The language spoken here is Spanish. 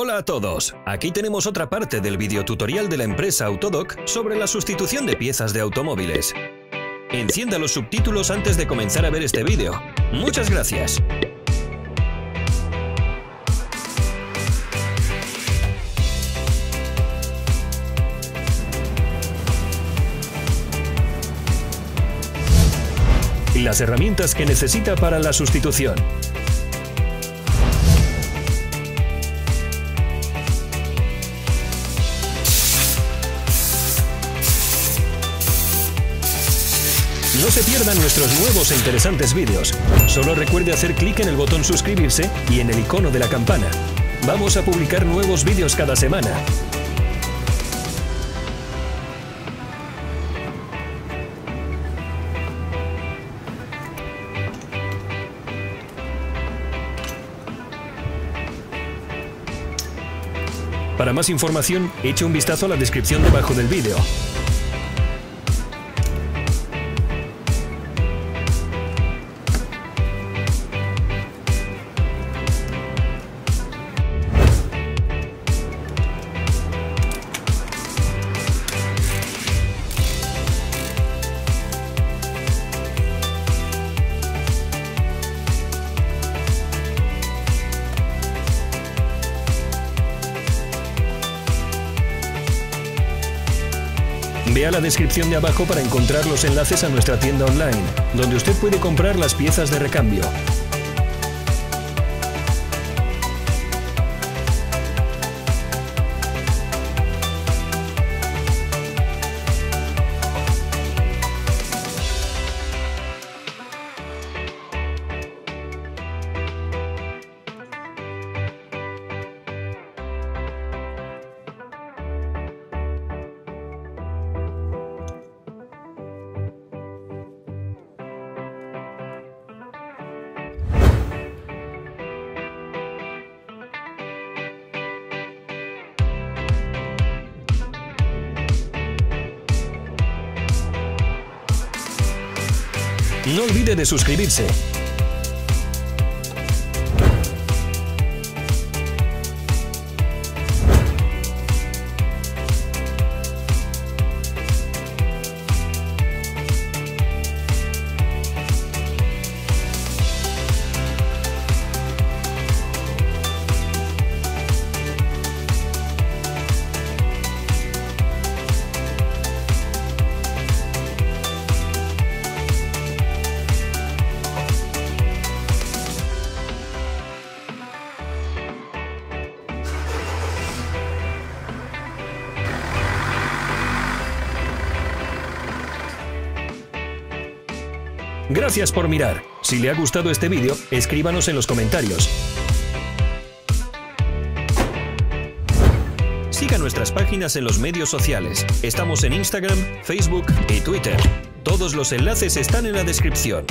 Hola a todos, aquí tenemos otra parte del videotutorial de la empresa Autodoc sobre la sustitución de piezas de automóviles. Encienda los subtítulos antes de comenzar a ver este vídeo. Muchas gracias. Las herramientas que necesita para la sustitución. No se pierdan nuestros nuevos e interesantes vídeos. Solo recuerde hacer clic en el botón suscribirse y en el icono de la campana. Vamos a publicar nuevos vídeos cada semana. Para más información, eche un vistazo a la descripción debajo del vídeo. Vea la descripción de abajo para encontrar los enlaces a nuestra tienda online, donde usted puede comprar las piezas de recambio. No olvide de suscribirse. Gracias por mirar. Si le ha gustado este vídeo, escríbanos en los comentarios. Siga nuestras páginas en los medios sociales. Estamos en Instagram, Facebook y Twitter. Todos los enlaces están en la descripción.